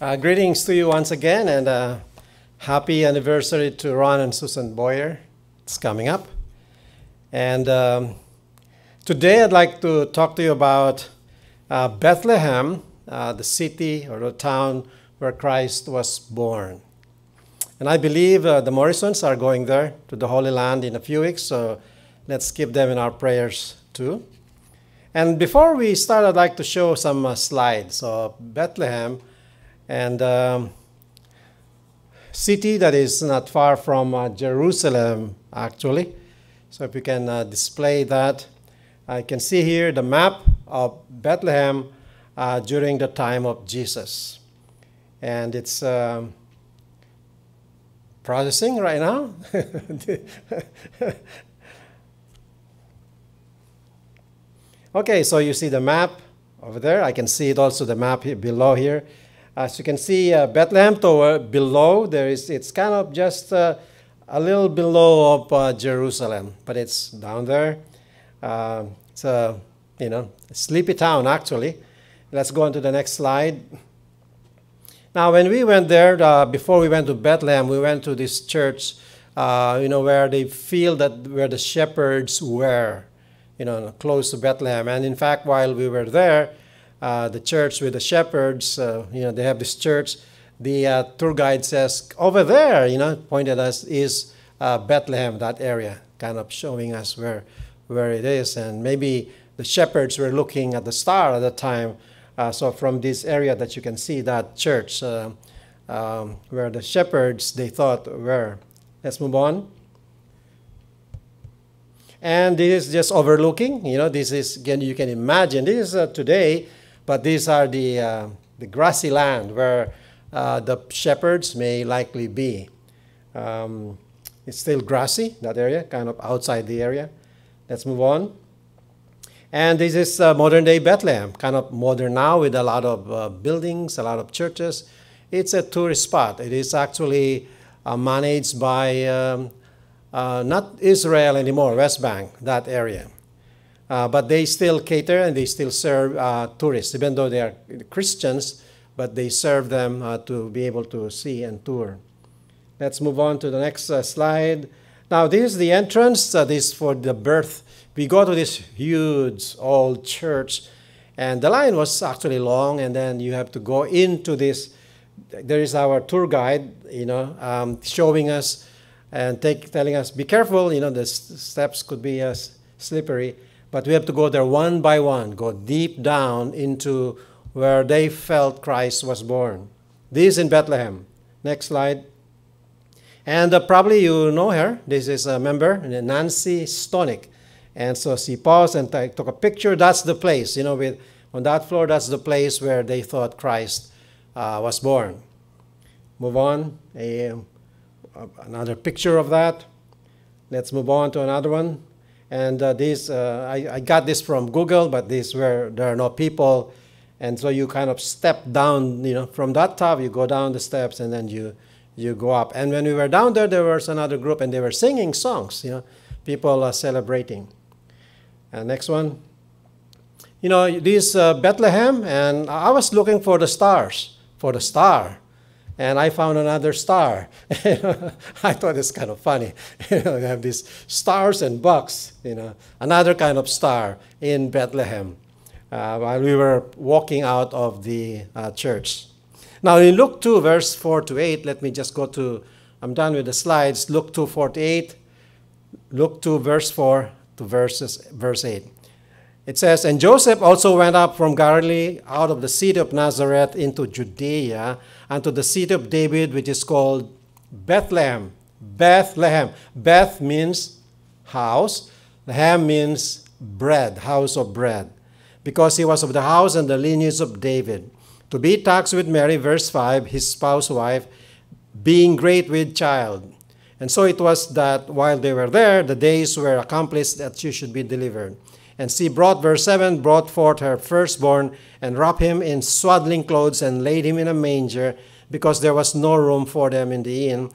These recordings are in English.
Uh, greetings to you once again, and uh, happy anniversary to Ron and Susan Boyer. It's coming up. And um, today I'd like to talk to you about uh, Bethlehem, uh, the city or the town where Christ was born. And I believe uh, the Morrisons are going there to the Holy Land in a few weeks, so let's keep them in our prayers too. And before we start, I'd like to show some uh, slides of Bethlehem and um, city that is not far from uh, Jerusalem, actually. So if you can uh, display that, I can see here the map of Bethlehem uh, during the time of Jesus. And it's um, processing right now. okay, so you see the map over there. I can see it also the map below here. As you can see, uh, Bethlehem to below there is it's kind of just uh, a little below of uh, Jerusalem, but it's down there. It's a you know sleepy town actually. Let's go on to the next slide. Now, when we went there, uh, before we went to Bethlehem, we went to this church, uh, you know, where they feel that where the shepherds were, you know, close to Bethlehem. And in fact, while we were there, uh, the church with the shepherds, uh, you know, they have this church. The uh, tour guide says, over there, you know, pointed us is uh, Bethlehem, that area, kind of showing us where, where it is. And maybe the shepherds were looking at the star at the time uh, so from this area that you can see that church um, where the shepherds they thought were. Let's move on. And this is just overlooking. You know, this is again you can imagine this is uh, today, but these are the uh, the grassy land where uh, the shepherds may likely be. Um, it's still grassy that area, kind of outside the area. Let's move on. And this is uh, modern day Bethlehem, kind of modern now with a lot of uh, buildings, a lot of churches. It's a tourist spot. It is actually uh, managed by um, uh, not Israel anymore, West Bank, that area. Uh, but they still cater and they still serve uh, tourists, even though they are Christians, but they serve them to be able to see and tour. Let's move on to the next slide. Now, this is the entrance. this is for the birth we go to this huge old church, and the line was actually long, and then you have to go into this. There is our tour guide, you know, um, showing us and take, telling us, be careful, you know, the steps could be uh, slippery, but we have to go there one by one, go deep down into where they felt Christ was born. This in Bethlehem. Next slide. And uh, probably you know her. This is a member, Nancy Stonick. And so she paused and took a picture. That's the place, you know, with on that floor, that's the place where they thought Christ uh, was born. Move on. A, uh, another picture of that. Let's move on to another one. And uh, this, uh, I, I got this from Google, but this where there are no people. And so you kind of step down, you know, from that top, you go down the steps and then you, you go up. And when we were down there, there was another group and they were singing songs, you know, people are celebrating. And next one. You know, this uh, Bethlehem, and I was looking for the stars, for the star. And I found another star. I thought it's kind of funny. you know, have these stars and bucks, you know, another kind of star in Bethlehem uh, while we were walking out of the uh, church. Now, in Luke 2, verse 4 to 8, let me just go to, I'm done with the slides. Luke 2, 48, Luke 2, verse 4 to verses, verse 8. It says, And Joseph also went up from Galilee out of the city of Nazareth into Judea unto the city of David, which is called Bethlehem. Bethlehem. Beth means house. Lehem means bread, house of bread. Because he was of the house and the lineage of David. To be taxed with Mary, verse 5, his spouse wife, being great with child. And so it was that while they were there, the days were accomplished that she should be delivered. And she brought, verse 7, brought forth her firstborn, and wrapped him in swaddling clothes, and laid him in a manger, because there was no room for them in the inn.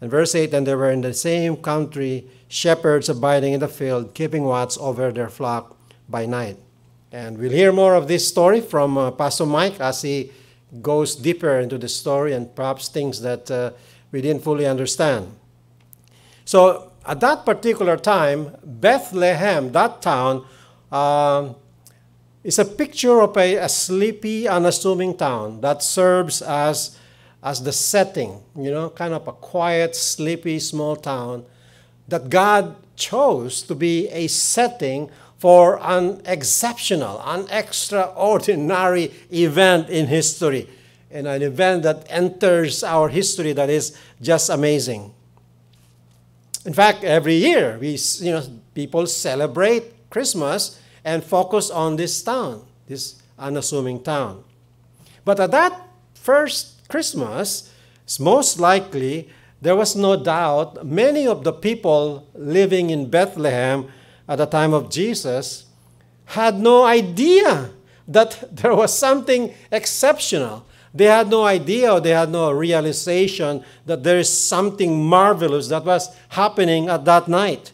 And verse 8, and there were in the same country shepherds abiding in the field, keeping watch over their flock by night. And we'll hear more of this story from uh, Pastor Mike as he goes deeper into the story and perhaps things that uh, we didn't fully understand. So at that particular time, Bethlehem, that town, um, is a picture of a, a, sleepy, unassuming town that serves as, as the setting, you know, kind of a quiet, sleepy, small town that God chose to be a setting for an exceptional, an extraordinary event in history, and an event that enters our history that is just amazing. In fact, every year we, you know, people celebrate Christmas and focus on this town, this unassuming town. But at that first Christmas, most likely there was no doubt many of the people living in Bethlehem at the time of Jesus had no idea that there was something exceptional. They had no idea or they had no realization that there is something marvelous that was happening at that night.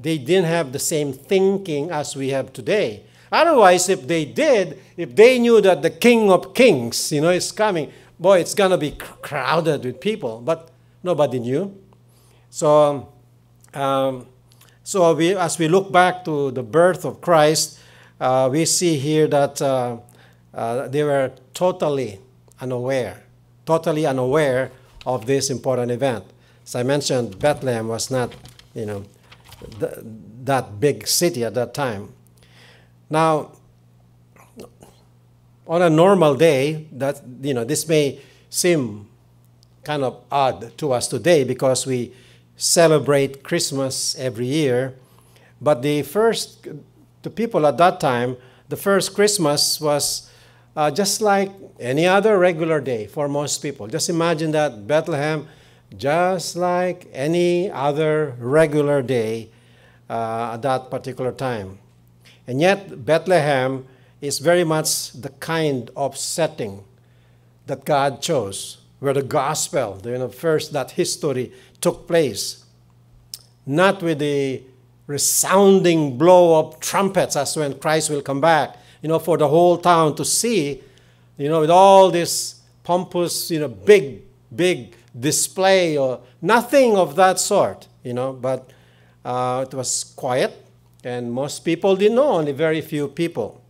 They didn't have the same thinking as we have today. Otherwise, if they did, if they knew that the King of Kings, you know, is coming, boy, it's going to be crowded with people. But nobody knew. So, um, so we, as we look back to the birth of Christ, uh, we see here that uh, uh, they were totally unaware, totally unaware of this important event. As I mentioned, Bethlehem was not, you know, th that big city at that time. Now, on a normal day, that you know, this may seem kind of odd to us today because we celebrate Christmas every year. But the first, the people at that time, the first Christmas was uh, just like any other regular day for most people. Just imagine that Bethlehem, just like any other regular day uh, at that particular time. And yet, Bethlehem is very much the kind of setting that God chose, where the gospel, you know, first that history took place. Not with the resounding blow of trumpets as when Christ will come back, you know, for the whole town to see, you know, with all this pompous, you know, big, big display or nothing of that sort, you know, but uh, it was quiet and most people didn't know, only very few people.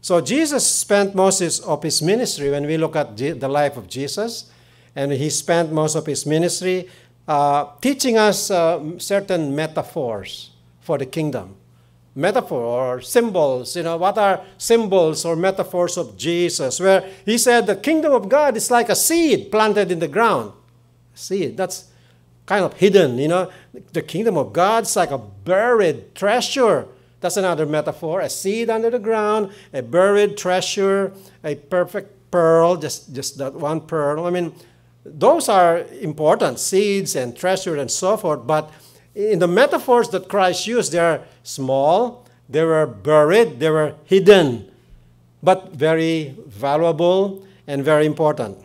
So Jesus spent most of his ministry, when we look at the life of Jesus, and he spent most of his ministry uh, teaching us uh, certain metaphors for the kingdom. Metaphor or symbols, you know, what are symbols or metaphors of Jesus? Where he said the kingdom of God is like a seed planted in the ground. Seed, that's kind of hidden, you know. The kingdom of God is like a buried treasure that's another metaphor. A seed under the ground, a buried treasure, a perfect pearl, just, just that one pearl. I mean, those are important, seeds and treasure and so forth. But in the metaphors that Christ used, they are small, they were buried, they were hidden, but very valuable and very important.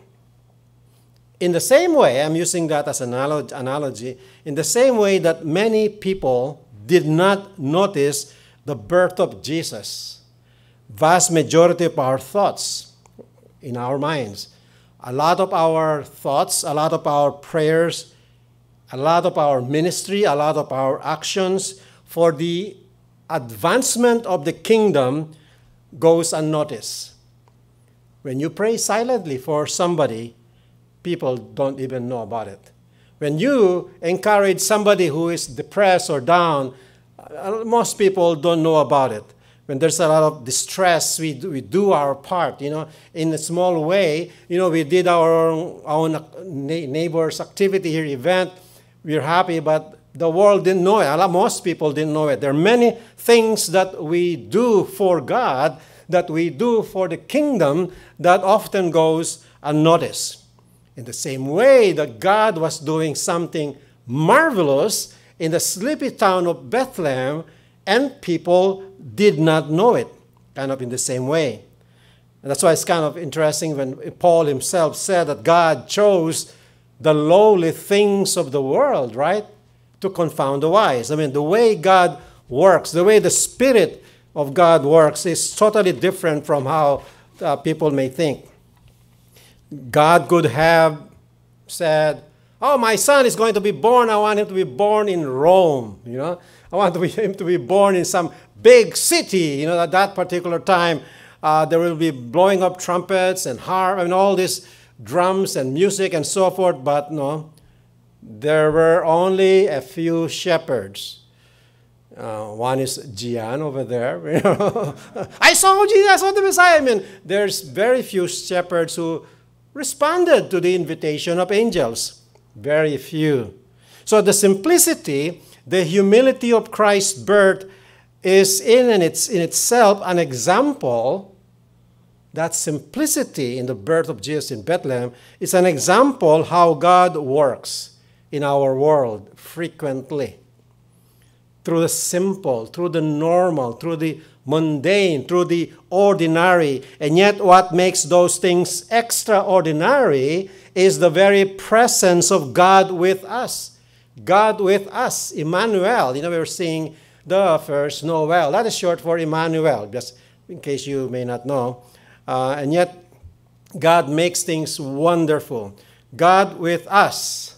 In the same way, I'm using that as an analogy, in the same way that many people did not notice the birth of Jesus, vast majority of our thoughts in our minds, a lot of our thoughts, a lot of our prayers, a lot of our ministry, a lot of our actions for the advancement of the kingdom goes unnoticed. When you pray silently for somebody, people don't even know about it. When you encourage somebody who is depressed or down, uh, most people don't know about it. When there's a lot of distress, we do, we do our part, you know, in a small way. You know, we did our own, own neighbor's activity here, event. We're happy, but the world didn't know it. Most people didn't know it. There are many things that we do for God, that we do for the kingdom, that often goes unnoticed. In the same way that God was doing something marvelous in the sleepy town of Bethlehem, and people did not know it, kind of in the same way. And that's why it's kind of interesting when Paul himself said that God chose the lowly things of the world, right, to confound the wise. I mean, the way God works, the way the Spirit of God works is totally different from how uh, people may think. God could have said, Oh, my son is going to be born. I want him to be born in Rome. You know, I want him to be born in some big city. You know, at that particular time, uh, there will be blowing up trumpets and harp and all these drums and music and so forth. But no, there were only a few shepherds. Uh, one is Gian over there. I saw Jesus, I saw the Messiah. I mean, there's very few shepherds who responded to the invitation of angels. Very few. So the simplicity, the humility of Christ's birth is in, and it's, in itself an example. That simplicity in the birth of Jesus in Bethlehem is an example how God works in our world frequently. Through the simple, through the normal, through the mundane, through the ordinary. And yet, what makes those things extraordinary is the very presence of God with us. God with us, Emmanuel. You know, we were seeing the first Noel. That is short for Emmanuel, just in case you may not know. Uh, and yet, God makes things wonderful. God with us.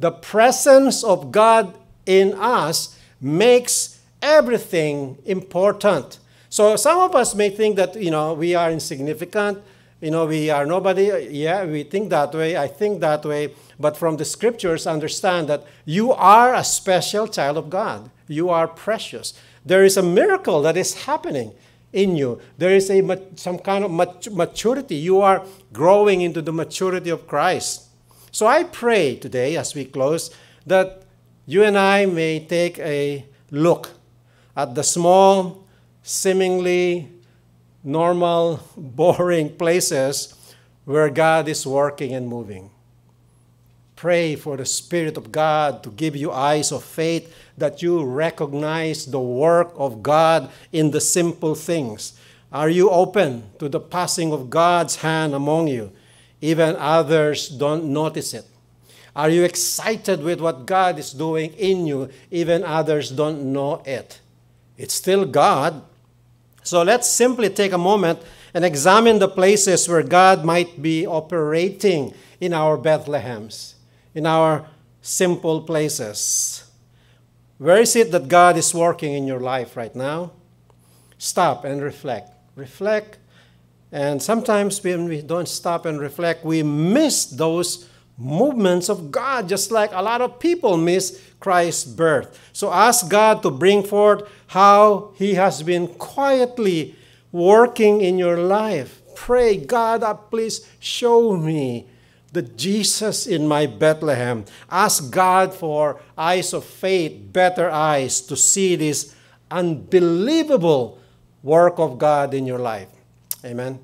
The presence of God in us makes everything important. So some of us may think that, you know, we are insignificant, you know, we are nobody. Yeah, we think that way. I think that way. But from the scriptures, understand that you are a special child of God. You are precious. There is a miracle that is happening in you. There is a some kind of maturity. You are growing into the maturity of Christ. So I pray today, as we close, that you and I may take a look at the small, seemingly normal, boring places where God is working and moving. Pray for the Spirit of God to give you eyes of faith that you recognize the work of God in the simple things. Are you open to the passing of God's hand among you? Even others don't notice it. Are you excited with what God is doing in you? Even others don't know it. It's still God. So let's simply take a moment and examine the places where God might be operating in our Bethlehems, in our simple places. Where is it that God is working in your life right now? Stop and reflect. Reflect. And sometimes when we don't stop and reflect, we miss those movements of God, just like a lot of people miss Christ's birth. So ask God to bring forth how He has been quietly working in your life. Pray, God, uh, please show me the Jesus in my Bethlehem. Ask God for eyes of faith, better eyes to see this unbelievable work of God in your life. Amen.